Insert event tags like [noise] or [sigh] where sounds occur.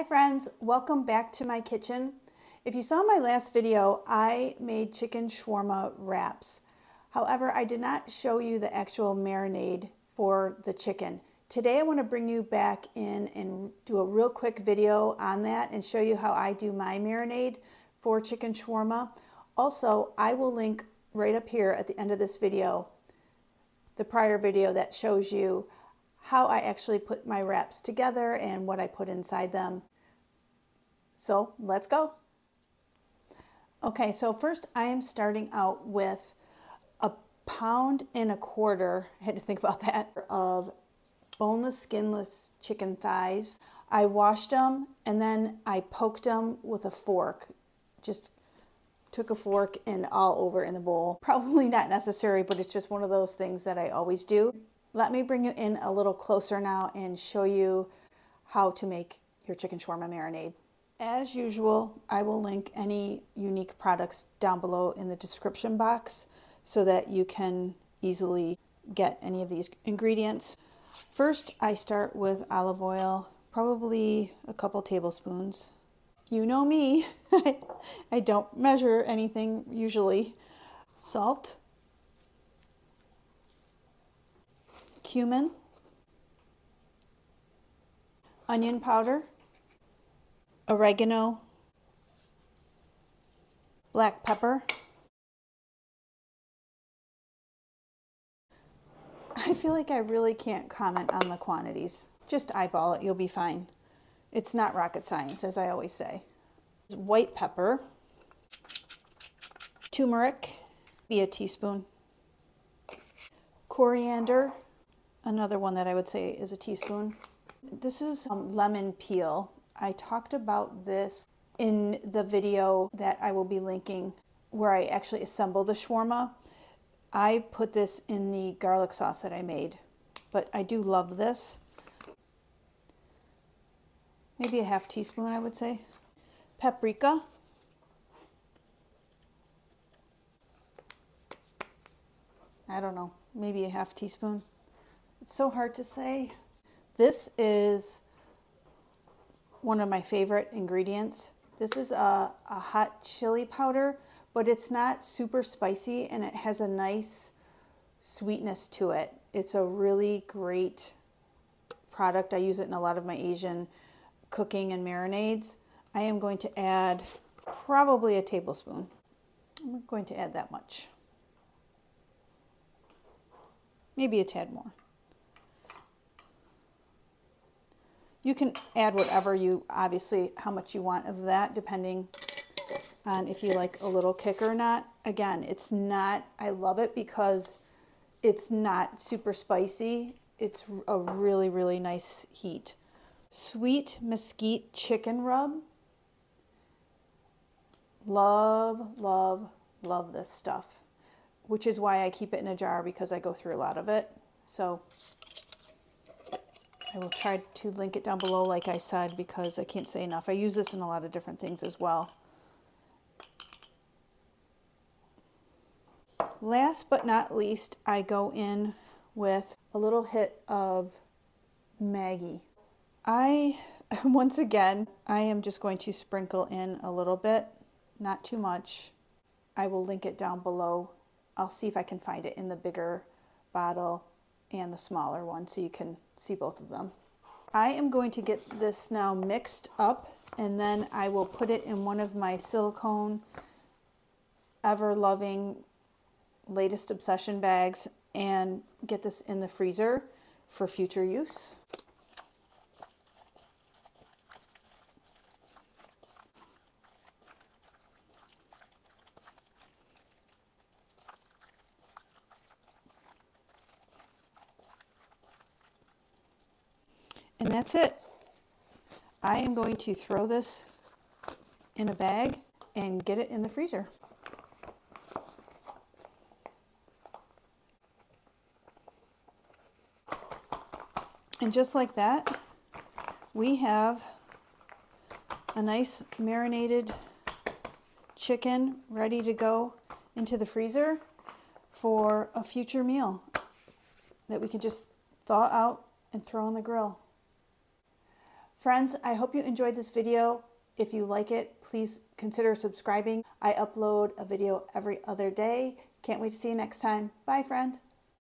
Hi friends, welcome back to my kitchen. If you saw my last video, I made chicken shawarma wraps. However, I did not show you the actual marinade for the chicken. Today I want to bring you back in and do a real quick video on that and show you how I do my marinade for chicken shawarma. Also, I will link right up here at the end of this video the prior video that shows you how I actually put my wraps together and what I put inside them. So let's go. Okay, so first I am starting out with a pound and a quarter, I had to think about that, of boneless, skinless chicken thighs. I washed them and then I poked them with a fork. Just took a fork and all over in the bowl. [laughs] Probably not necessary, but it's just one of those things that I always do. Let me bring you in a little closer now and show you how to make your chicken shawarma marinade. As usual, I will link any unique products down below in the description box so that you can easily get any of these ingredients. First, I start with olive oil, probably a couple tablespoons. You know me, [laughs] I don't measure anything usually. Salt, cumin, onion powder, oregano, black pepper. I feel like I really can't comment on the quantities. Just eyeball it, you'll be fine. It's not rocket science, as I always say. White pepper, turmeric, be a teaspoon, coriander, Another one that I would say is a teaspoon. This is um, lemon peel. I talked about this in the video that I will be linking where I actually assemble the shawarma. I put this in the garlic sauce that I made, but I do love this. Maybe a half teaspoon, I would say. Paprika. I don't know, maybe a half teaspoon. It's so hard to say. This is one of my favorite ingredients. This is a, a hot chili powder, but it's not super spicy and it has a nice sweetness to it. It's a really great product. I use it in a lot of my Asian cooking and marinades. I am going to add probably a tablespoon. I'm going to add that much. Maybe a tad more. You can add whatever you, obviously, how much you want of that, depending on if you like a little kick or not. Again, it's not, I love it because it's not super spicy. It's a really, really nice heat. Sweet mesquite chicken rub. Love, love, love this stuff, which is why I keep it in a jar because I go through a lot of it. So I will try to link it down below like I said because I can't say enough. I use this in a lot of different things as well. Last but not least, I go in with a little hit of Maggi. I, [laughs] once again, I am just going to sprinkle in a little bit, not too much. I will link it down below. I'll see if I can find it in the bigger bottle and the smaller one so you can see both of them. I am going to get this now mixed up and then I will put it in one of my silicone ever loving latest obsession bags and get this in the freezer for future use. And that's it. I am going to throw this in a bag and get it in the freezer. And just like that, we have a nice marinated chicken ready to go into the freezer for a future meal that we can just thaw out and throw on the grill. Friends, I hope you enjoyed this video. If you like it, please consider subscribing. I upload a video every other day. Can't wait to see you next time. Bye, friend.